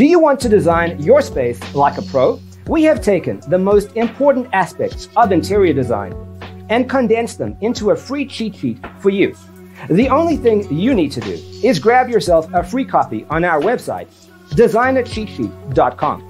Do you want to design your space like a pro? We have taken the most important aspects of interior design and condensed them into a free cheat sheet for you. The only thing you need to do is grab yourself a free copy on our website, designercheatsheet.com.